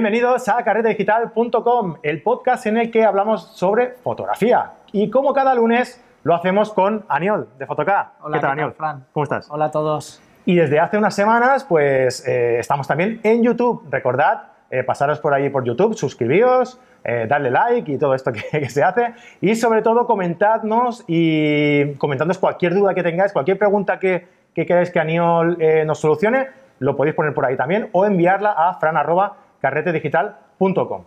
Bienvenidos a carretedigital.com, el podcast en el que hablamos sobre fotografía. Y como cada lunes lo hacemos con Aniol de Fotoca. Hola, ¿Qué tal, ¿qué tal, Aniol? Fran? ¿Cómo estás? Hola a todos. Y desde hace unas semanas, pues eh, estamos también en YouTube. Recordad, eh, pasaros por ahí por YouTube, suscribíos, eh, darle like y todo esto que, que se hace. Y sobre todo, comentadnos y comentadnos cualquier duda que tengáis, cualquier pregunta que, que queráis que Aniol eh, nos solucione, lo podéis poner por ahí también o enviarla a fran.carretedigital.com.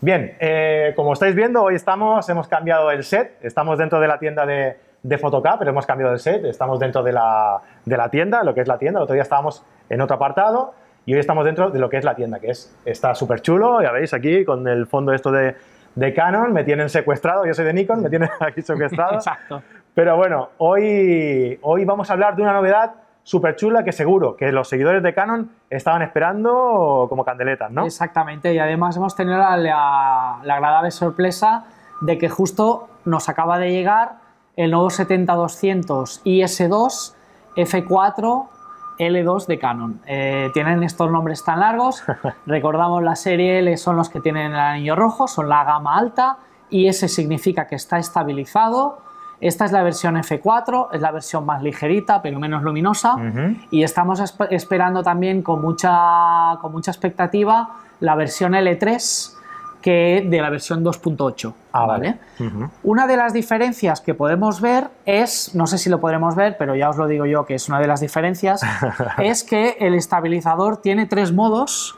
Bien, eh, como estáis viendo, hoy estamos, hemos cambiado el set, estamos dentro de la tienda de, de Photocap, pero hemos cambiado el set, estamos dentro de la, de la tienda, lo que es la tienda, el otro día estábamos en otro apartado y hoy estamos dentro de lo que es la tienda, que es, está súper chulo, ya veis aquí con el fondo esto de, de Canon, me tienen secuestrado, yo soy de Nikon, me tienen aquí secuestrado. Exacto. Pero bueno, hoy, hoy vamos a hablar de una novedad súper chula que seguro que los seguidores de Canon estaban esperando como candeletas, ¿no? Exactamente. Y además hemos tenido la, la- la agradable sorpresa de que justo nos acaba de llegar el nuevo 70-200 IS2 F4 L2 de Canon. Eh, tienen estos nombres tan largos. Recordamos la serie L son los que tienen el anillo rojo, son la gama alta. IS significa que está estabilizado. Esta es la versión F4, es la versión más ligerita, pero menos luminosa. Y estamos esp- esperando también con mucha, con mucha expectativa la versión L3 que de la versión 2.8. Ah, ¿vale? Una de las diferencias que podemos ver es, no sé si lo podremos ver, pero ya os lo digo yo que es una de las diferencias, es que el estabilizador tiene tres modos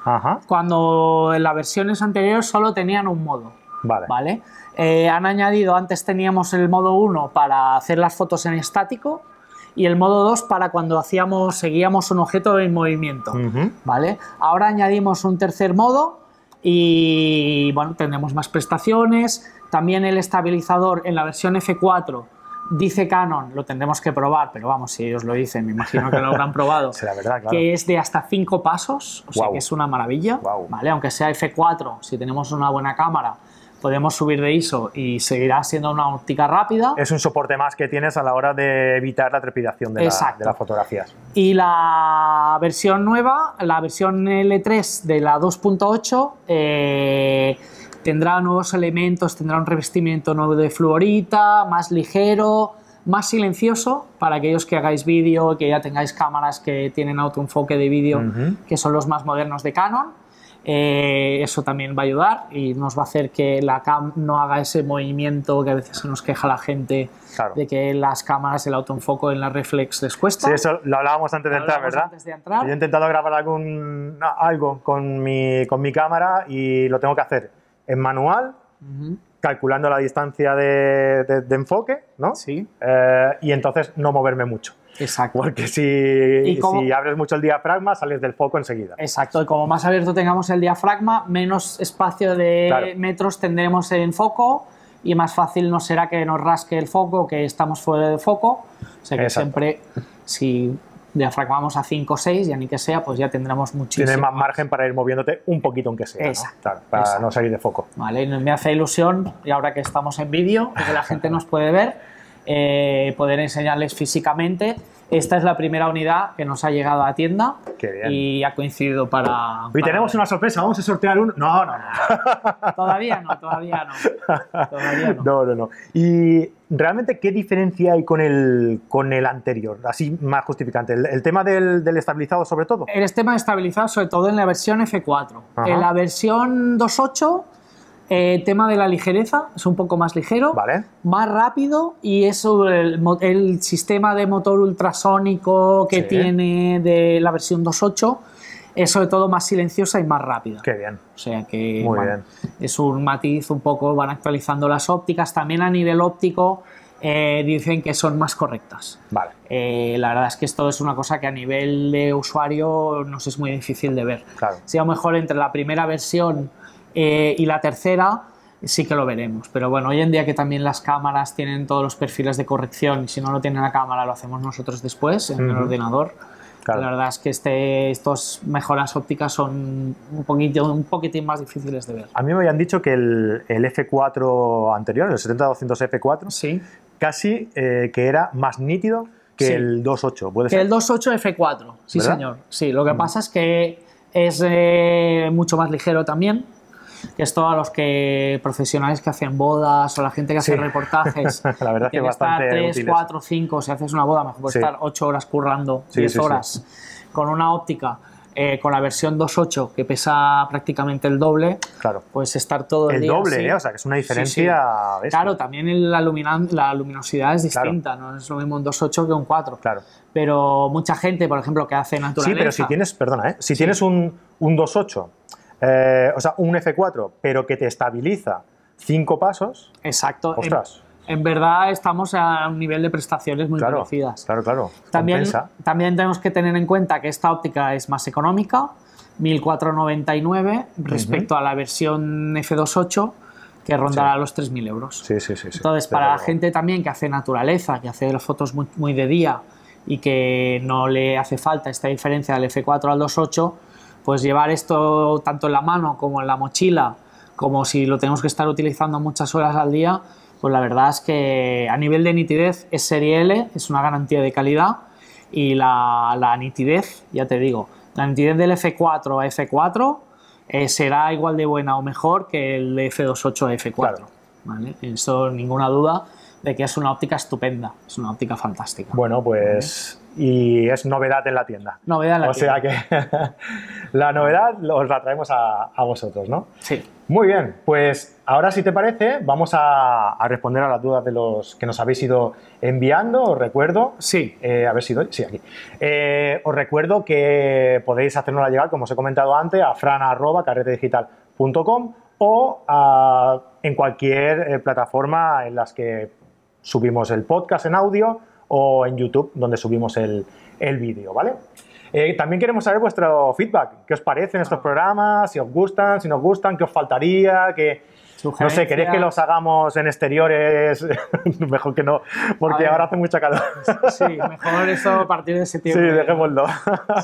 cuando en las versiones anteriores solo tenían un modo. vale. ¿vale? Eh, han añadido, antes teníamos el modo 1 para hacer las fotos en estático y el modo 2 para cuando hacíamos, seguíamos un objeto en movimiento. ¿vale? Ahora añadimos un tercer modo y bueno, tendremos más prestaciones. También el estabilizador en la versión F4 dice Canon, lo tendremos que probar, pero vamos, si ellos lo dicen, me imagino que lo habrán probado. Será verdad, claro. Que es de hasta 5 pasos, o sea que es una maravilla. ¿vale? Aunque sea F4, si tenemos una buena cámara, podemos subir de ISO y seguirá siendo una óptica rápida. Es un soporte más que tienes a la hora de evitar la trepidación de, la- de las fotografías. Y la versión nueva, la versión L3 de la 2.8, eh, tendrá nuevos elementos, tendrá un revestimiento nuevo de fluorita, más ligero, más silencioso para aquellos que hagáis vídeo, que ya tengáis cámaras que tienen autoenfoque de vídeo, Ujú. que son los más modernos de Canon. Eh, eso también va a ayudar y nos va a hacer que la cam no haga ese movimiento que a veces se nos queja la gente Claro. de que las cámaras, el autoenfoco en la reflex les cuesta. Sí, eso lo hablábamos antes de Lo entrar, hablamos ¿verdad? antes de entrar. Yo he intentado grabar algún, no, algo con mi, con mi cámara y lo tengo que hacer en manual, Ujú. calculando la distancia de, de- de enfoque, ¿no? Sí, Eh, y entonces no moverme mucho. Exacto. Porque si, cómo- si abres mucho el diafragma, sales del foco enseguida. Exacto, y como más abierto tengamos el diafragma, menos espacio de Claro. metros tendremos en foco y más fácil nos será que nos rasque el foco, que estamos fuera de foco. O sea que Exacto. siempre, si diafragmamos a 5 o 6, ya ni que sea, pues ya tendremos muchísimo. Tienes más margen para ir moviéndote un poquito aunque sea, ¿no? Exacto, Claro, para exacto. no salir de foco. Vale, y me hace ilusión, y ahora que estamos en vídeo, que la gente nos puede ver, eh, poder enseñarles físicamente. Esta es la primera unidad que nos ha llegado a tienda Qué bien. y ha coincidido para... Y para tenemos una sorpresa, vamos a sortear uno. No, no, no. Todavía no, todavía no. Todavía no. No, no, no. Y realmente, ¿qué diferencia hay con el, con el anterior? Así más justificante. El, el tema del, del estabilizado, sobre todo. El tema estabilizado sobre todo en la versión F4. Ajá. En la versión 2.8, eh, tema de la ligereza, es un poco más ligero, Vale. más rápido y eso, el, sistema de motor ultrasónico que Sí. tiene de la versión 2.8 es sobre todo más silenciosa y más rápida. Qué bien. O sea que Muy bueno, es un matiz un poco, van actualizando las ópticas. También a nivel óptico eh, dicen que son más correctas. Vale. Eh, la verdad es que esto es una cosa que a nivel de usuario nos es muy difícil de ver. Claro. Si a lo mejor entre la primera versión eh, y la tercera sí que lo veremos. Pero bueno, hoy en día que también las cámaras tienen todos los perfiles de corrección y si no lo tiene la cámara lo hacemos nosotros después en el Ujú. ordenador. Claro. La verdad es que este, estos mejoras ópticas son un, poquito, un poquitín más difíciles de ver. A mí me habían dicho que el, el F4 anterior, el 70-200 F4, Sí. casi eh, que era más nítido que Sí. el 2.8. ¿Puede Que ser? el 2.8 F4, sí ¿Verdad? señor. Sí, lo que pasa es que Es eh, mucho más ligero también. Que esto a los que profesionales que hacen bodas o la gente que hace Sí. reportajes. La verdad que tiene estar bastante 3, útiles. 4, 5, si haces una boda, mejor puedes Sí. estar 8 horas currando, Sí, 10 sí, sí. horas, con una óptica, eh, con la versión 2.8 que pesa prácticamente el doble, Claro. pues estar todo el, El día doble, así. ¿eh? O sea, que es una Sí, sí. diferencia. bestia. Claro, también la, la luminosidad es Claro. distinta, no es lo mismo un 2.8 que un 4. Claro. Pero mucha gente, por ejemplo, que hace naturaleza. Sí, pero si tienes, perdona, ¿eh? si tienes un, un 2.8, eh, o sea, un F4, pero que te estabiliza cinco pasos, Exacto. en- ostras, En, verdad estamos a un nivel de prestaciones muy claro, parecidas. claro, claro, También, compensa. también tenemos que tener en cuenta que esta óptica es más económica, 1499, respecto a la versión F28, que rondará Sí. los 3.000 euros. Sí, sí, sí. sí, Entonces, para la gente también que hace naturaleza, que hace las fotos muy, muy de día y que no le hace falta esta diferencia del F4 al 2.8, pues llevar esto tanto en la mano como en la mochila, como si lo tenemos que estar utilizando muchas horas al día, pues la verdad es que a nivel de nitidez es serie L, es una garantía de calidad y la, la nitidez, ya te digo, la nitidez del F4 a F4 eh, será igual de buena o mejor que el de F28 a F4. Claro. ¿vale? Eso ninguna duda de que es una óptica estupenda, es una óptica fantástica. Bueno, pues. Y es novedad en la tienda. Novedad en la o sea que la novedad os la traemos a, a vosotros, ¿no? Sí, Muy bien, pues ahora si te parece, vamos a, a responder a las dudas de los que nos habéis ido enviando. Os recuerdo sí, Eh, a ver si doy. Sí, aquí. Eh, os recuerdo que podéis hacernos llegar, como os he comentado antes, a fran.carretedigital.com o a- en cualquier eh, plataforma en las que subimos el podcast en audio o en YouTube, donde subimos el, el vídeo, ¿vale? Eh, también queremos saber vuestro feedback. ¿Qué os parecen estos programas? Si os gustan, si no os gustan, qué os faltaría, qué, no sé. ¿queréis que los hagamos en exteriores? Mejor que no, porque ahora hace mucha calor. sí, mejor eso a partir de Sí, septiembre. dejémoslo.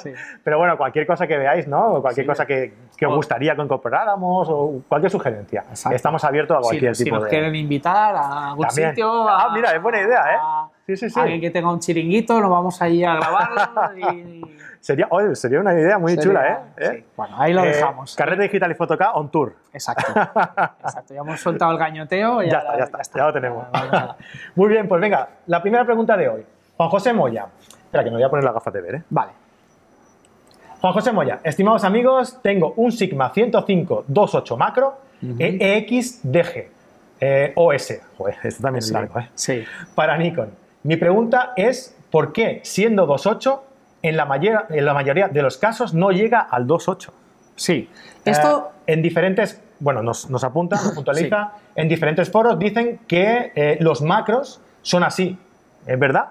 Sí. Pero bueno, cualquier cosa que veáis, ¿no? O cualquier Sí. cosa que, que os gustaría que incorporáramos o cualquier sugerencia. Exacto. Estamos abiertos a Si, cualquier si tipo nos de... quieren invitar a algún También. sitio. Ah, a- mira, es buena idea, ¿eh? a- Sí, sí, sí. Alguien que tenga un chiringuito, nos vamos allí a grabarlo. y- Sería, oye, sería una idea muy Sería- chula, ¿eh? sí. ¿Eh? Bueno, ahí lo Eh, dejamos. Carrete Digital y Fotoca on tour. Exacto. Exacto. Ya hemos soltado el gañoteo. y Ya ahora- está, ya está, ya lo tenemos. Muy bien, pues venga, la primera pregunta de hoy. Juan José Moya. Espera, que me voy a poner las gafas de ver, ¿eh? Vale. Juan José Moya, estimados amigos, tengo un Sigma 105 28 macro E EXDG eh, OS. Joder, esto también es largo, ¿eh? Sí. Para Nikon. Mi pregunta es, ¿por qué siendo 2.8 en la, mayor- en la mayoría de los casos no llega al 2.8? Sí. Esto. Eh, en diferentes, bueno, nos, nos apunta, nos puntualiza, en diferentes foros dicen que eh, los macros son así. ¿Es verdad?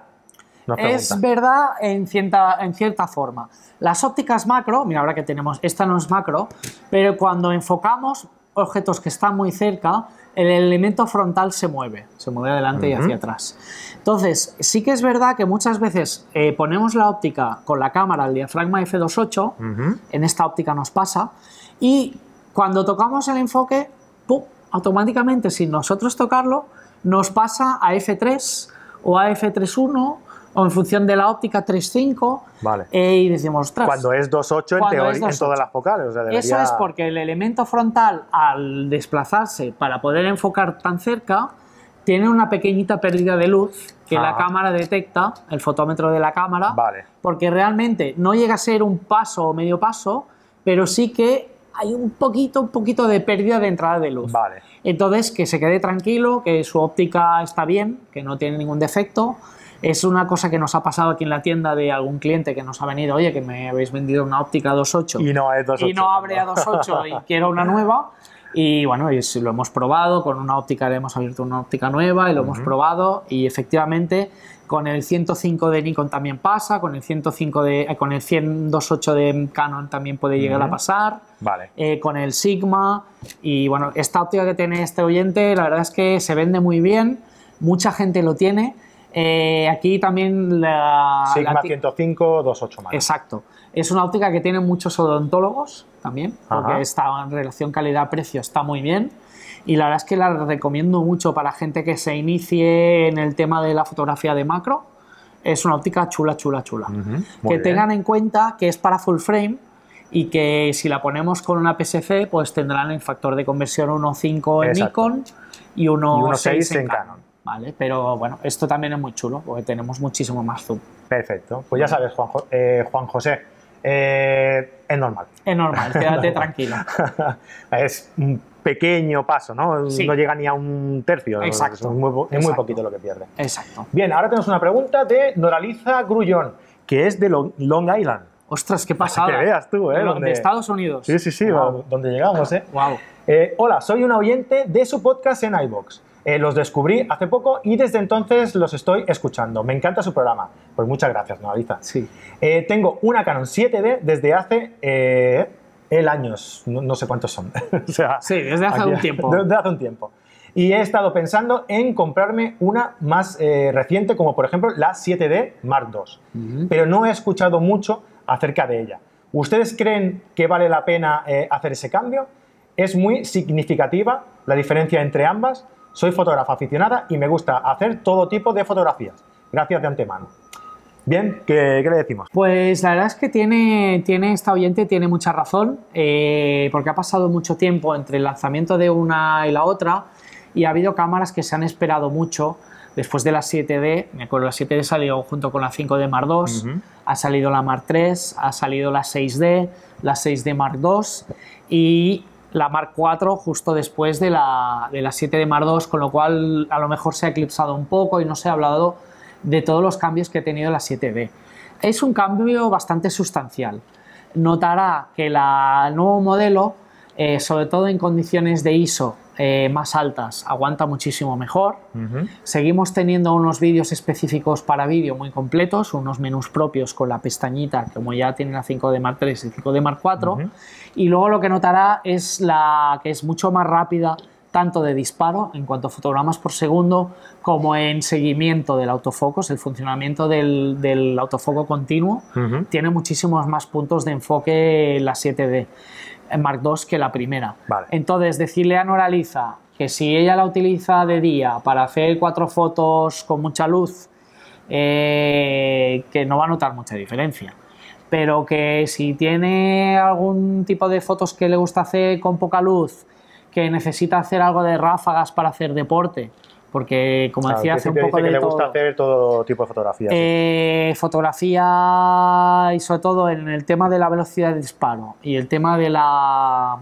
Es verdad en cierta, en cierta forma. Las ópticas macro, mira, ahora que tenemos, esta no es macro, pero cuando enfocamos objetos que están muy cerca, el elemento frontal se mueve, se mueve adelante y hacia atrás. Entonces, sí que es verdad que muchas veces eh, ponemos la óptica con la cámara al diafragma F28, Ujú. en esta óptica nos pasa, y cuando tocamos el enfoque, ¡pum! automáticamente, sin nosotros tocarlo, nos pasa a F3 o a F31 o en función de la óptica 3.5 Vale. eh, y decimos, ostras, Cuando es 2.8 en, teoría- en 2.8. todas las focales. o sea, eso debería- es porque el elemento frontal al desplazarse para poder enfocar tan cerca tiene una pequeñita pérdida de luz que la Ajá. cámara detecta, el fotómetro de la cámara, Vale. porque realmente no llega a ser un paso o medio paso, pero sí que hay un poquito, un poquito de pérdida de entrada de luz. Vale. Entonces, que se quede tranquilo, que su óptica está bien, que no tiene ningún defecto. Es una cosa que nos ha pasado aquí en la tienda de algún cliente que nos ha venido, oye, que me habéis vendido una óptica 2.8 Y no es 2.8. y no abre a 2.8 y quiero una nueva. Y bueno, y lo hemos probado, con una óptica le hemos abierto una óptica nueva y lo hemos probado y efectivamente con el 105 de Nikon también pasa, con el 105 de, eh, con el 100-28 de Canon también puede llegar a pasar, Vale. eh, con el Sigma y bueno, esta óptica que tiene este oyente la verdad es que se vende muy bien, mucha gente lo tiene. Eh, aquí también la, Sigma la ti- 105, 2.8 más. Exacto. Es una óptica que tiene muchos odontólogos también, porque Ajá. está en relación calidad-precio está muy bien. Y la verdad es que la recomiendo mucho para gente que se inicie en el tema de la fotografía de macro. Es una óptica chula, chula, chula. Que bien. tengan en cuenta que es para full frame y que si la ponemos con una PSC, pues tendrán el factor de conversión 1.5 en Exacto. Nikon y 1.6 1.6 en, en Canon. ¿Vale? Pero bueno, esto también es muy chulo porque tenemos muchísimo más zoom. Perfecto. Pues ya sabes, Juan, Jo- eh, Juan José, eh, es normal. Es normal, quédate tranquilo. es un pequeño paso, ¿no? Sí. No llega ni a un tercio. Exacto. Es muy, poquito lo que pierde. Exacto. Bien, ahora tenemos una pregunta de Noraliza Grullón, que es de Long, Island. Ostras, qué pasada. Que veas tú, ¿eh? De, Donde- de Estados Unidos. Sí, sí, sí, Wow. donde llegamos, ¿eh? Wow. Eh, hola, soy un oyente de su podcast en iBox. Los descubrí hace poco y desde entonces los estoy escuchando. Me encanta su programa. Pues muchas gracias, Noraliza. Sí. Eh, tengo una Canon 7D desde hace eh, el años, no, no sé cuántos son. O sea, Sí, desde hace un tiempo. Desde hace un tiempo. Y he estado pensando en comprarme una más eh, reciente, como por ejemplo la 7D Mark II. Pero no he escuchado mucho acerca de ella. ¿Ustedes creen que vale la pena eh, hacer ese cambio? Es muy significativa la diferencia entre ambas. Soy fotógrafa aficionada y me gusta hacer todo tipo de fotografías. Gracias de antemano. Bien, ¿qué, qué le decimos? Pues la verdad es que tiene, tiene esta oyente tiene mucha razón, eh, porque ha pasado mucho tiempo entre el lanzamiento de una y la otra y ha habido cámaras que se han esperado mucho. Después de la 7D, me acuerdo, la 7D salió junto con la 5D Mark II, ha salido la Mark III, ha salido la 6D, la 6D Mark II y la Mark IV justo después de la, de la 7D Mark II, con lo cual a lo mejor se ha eclipsado un poco y no se ha hablado de todos los cambios que ha tenido la 7D. Es un cambio bastante sustancial. Notará que el nuevo modelo, eh, sobre todo en condiciones de ISO eh, más altas, aguanta muchísimo mejor. Seguimos teniendo unos vídeos específicos para vídeo muy completos, unos menús propios con la pestañita, como ya tiene la 5D Mark III y 5D Mark IV. Ujú. Y luego lo que notará es la que es mucho más rápida, tanto de disparo en cuanto a fotogramas por segundo, como en seguimiento del autofocus, el funcionamiento del, del autofoco continuo. Tiene muchísimos más puntos de enfoque la 7D en Mark II que la primera. Vale. Entonces, decirle a Noraliza que si ella la utiliza de día para hacer cuatro fotos con mucha luz, eh, que no va a notar mucha diferencia. Pero que si tiene algún tipo de fotos que le gusta hacer con poca luz, que necesita hacer algo de ráfagas para hacer deporte, porque como Claro, decía, hace un poco dice de que le gusta hacer todo tipo de fotografías. sí. Eh, fotografía y sobre todo en el tema de la velocidad de disparo y el tema de la,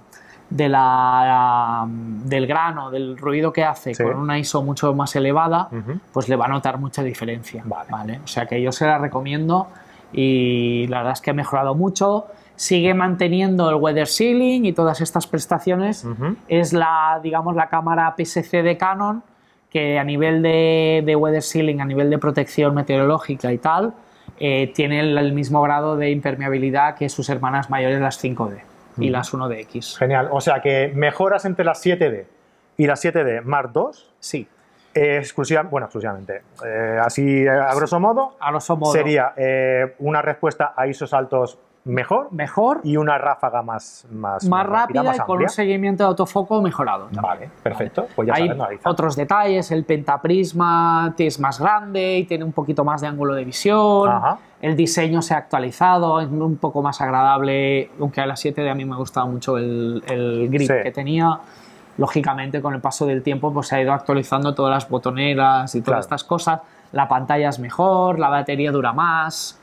de la del grano, del ruido que hace Sí. con una ISO mucho más elevada, pues le va a notar mucha diferencia. Vale. O sea que yo se la recomiendo y la verdad es que ha mejorado mucho. Sigue manteniendo el weather sealing y todas estas prestaciones. Es la, digamos, la cámara PSC de Canon que a nivel de, de weather sealing, a nivel de protección meteorológica y tal, eh, tiene el, el mismo grado de impermeabilidad que sus hermanas mayores las 5D y las 1DX. Genial. O sea que mejoras entre las 7D y las 7D Mark II Sí, eh, exclusiva, bueno, exclusivamente. eh, así, a grosso modo, a grosso modo. sería eh, una respuesta a ISOs altos mejor mejor, y una ráfaga más, más, más rápida más y con un seguimiento de autofoco mejorado. también. Vale, perfecto. Pues ya Hay sabes, otros detalles, el pentaprisma es más grande y tiene un poquito más de ángulo de visión, Ajá. el diseño se ha actualizado, es un poco más agradable, aunque a las 7 de a mí me gustaba mucho el, el grip Sí. que tenía. Lógicamente, con el paso del tiempo, pues se ha ido actualizando todas las botoneras y todas Claro. estas cosas. La pantalla es mejor, la batería dura más.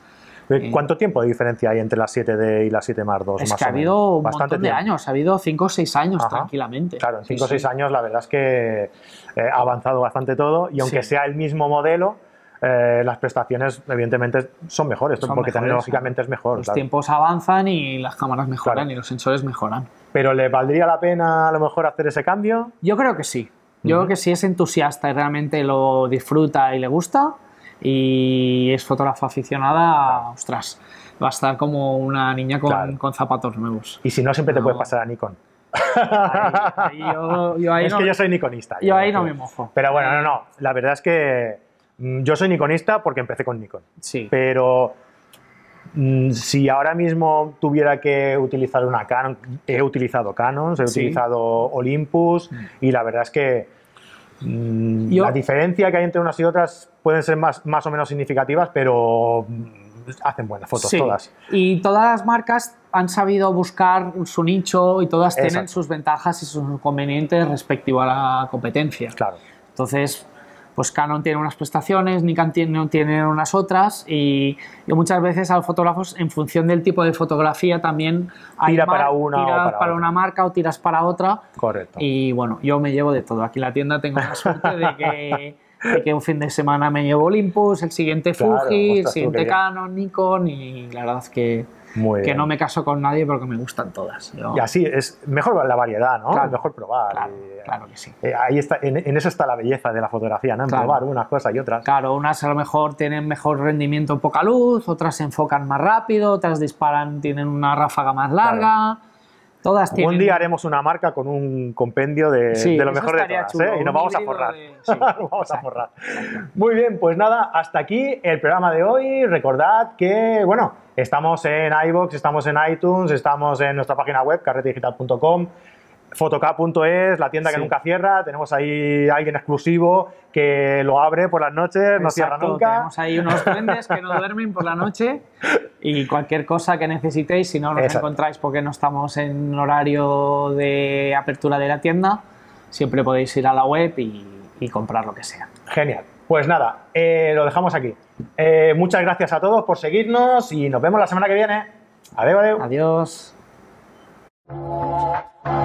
¿Cuánto tiempo de diferencia hay entre las 7D y las 7 Mark II? es más que ha habido un Bastante montón de tiempo. años, ha habido 5 o 6 años Ajá. tranquilamente. Claro, en Sí, 5 o 6 sí. años la verdad es que eh, ha avanzado bastante todo y aunque Sí. sea el mismo modelo, eh, las prestaciones evidentemente son mejores, Son porque mejores, tecnológicamente es mejor. Los claro. tiempos avanzan y las cámaras mejoran Claro. y los sensores mejoran. Pero ¿le valdría la pena a lo mejor hacer ese cambio? Yo creo que sí. Yo creo que si es entusiasta y realmente lo disfruta y le gusta y es fotógrafa aficionada, ostras, va a estar como una niña con, Claro. con zapatos nuevos. Y si no, siempre te No. puedes pasar a Nikon. Ahí- ahí yo, yo ahí es no, que yo soy nikonista. yo ahí no me mojo. Pero bueno, no, no. La verdad es que mm, yo soy nikonista porque empecé con Nikon. Sí. Pero mm, si ahora mismo tuviera que utilizar una Canon, he utilizado Canons, he Sí. utilizado Olympus y la verdad es que mm, Yo- la diferencia que hay entre unas y otras pueden ser más, más o menos significativas, pero mm, hacen buenas fotos Sí. todas. Y todas las marcas han sabido buscar su nicho y todas tienen sus ventajas y sus inconvenientes respecto a la competencia. Claro. Entonces, pues Canon tiene unas prestaciones, Nikon tiene, tiene unas otras y, y muchas veces a los fotógrafos, en función del tipo de fotografía, también hay Tira para una o tiras para para una marca o tiras para otra. Correcto. Y bueno, yo me llevo de todo. Aquí en la tienda tengo la suerte de que, de que un fin de semana me llevo Olympus, el siguiente Claro, Fuji, el siguiente. Canon, Nikon y la verdad es que, Muy que bien. no me caso con nadie porque me gustan todas. Yo- Y así es mejor la variedad, ¿no? Claro, mejor probar. claro, Y, claro que sí. eh, ahí está, en, en eso está la belleza de la fotografía, ¿no? En Claro. probar unas cosas y otras. Claro, unas a lo mejor tienen mejor rendimiento en poca luz, otras se enfocan más rápido, otras disparan, tienen una ráfaga más larga. Todas tienen. Un día haremos una marca con un compendio de, Sí, de lo mejor de todas, chulo, ¿eh? Y nos vamos a forrar. de- sí, Nos vamos a forrar. Muy bien, pues nada, hasta aquí el programa de hoy. Recordad que, bueno, estamos en iVoox, estamos en iTunes, estamos en nuestra página web, carretedigital.com. Fotoca.es, la tienda que Sí. nunca cierra. Tenemos ahí alguien exclusivo que lo abre por las noches, no cierra nunca. Tenemos ahí unos duendes que no duermen por la noche y cualquier cosa que necesitéis, si no nos Exacto. encontráis porque no estamos en horario de apertura de la tienda, siempre podéis ir a la web y, y comprar lo que sea. Genial. Pues nada, eh, lo dejamos aquí. Eh, muchas gracias a todos por seguirnos y nos vemos la semana que viene. Adiós, adiós. Adiós.